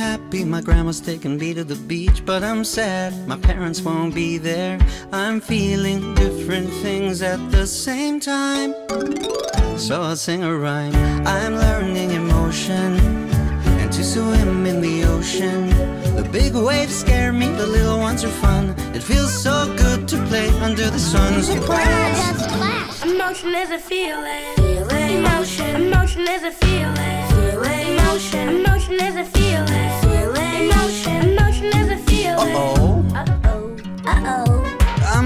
happy my grandma's taking me to the beach, but I'm sad my parents won't be there. I'm feeling different things at the same time. So I'll sing a rhyme. I'm learning emotion and to swim in the ocean. The big waves scare me, the little ones are fun. It feels so good to play under the sun. Surprise! Emotion is a feeling. feeling. Emotion. Emotion is a feeling.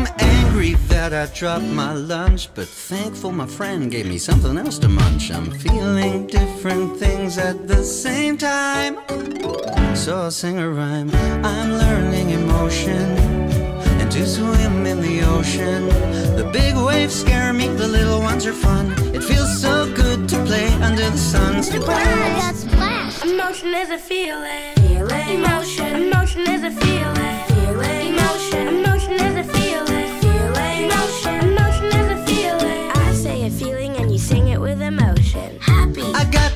I'm angry that I dropped my lunch, but thankful my friend gave me something else to munch. I'm feeling different things at the same time. So I'll sing a rhyme. I'm learning emotion and to swim in the ocean. The big waves scare me, the little ones are fun. It feels so good to play under the sun. Surprise! splash. Emotion is a feeling. feeling. Emotion. Emotion is a feeling. feeling.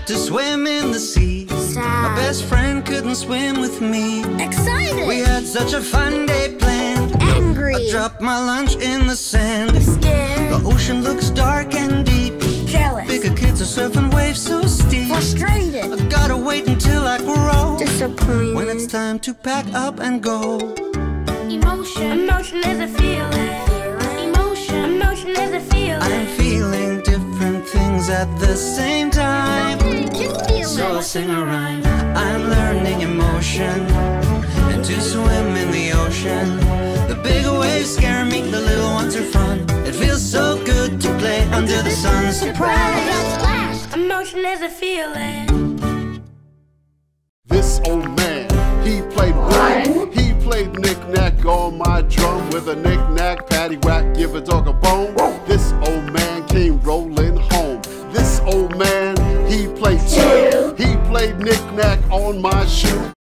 To swim in the sea. Sad. My best friend couldn't swim with me. Excited. We had such a fun day planned. angry. I dropped my lunch in the sand. scared. The ocean looks dark and deep. jealous. Bigger kids are surfing waves so steep. frustrated. I gotta wait until I grow. disappointed. When it's time to pack up and go. Emotion. Emotion is a feeling. Emotion. Emotion is a feeling. I'm feeling different things at the same time. So I'll sing a rhyme. I'm learning emotion and to swim in the ocean. The big waves scare me, the little ones are fun. It feels so good to play under the sun. Surprise! Emotion is a feeling. This old man, he played what? He played knick-knack on my drum with a knick-knack, patty-whack, give a dog a bone. Played knick-knack on my shoe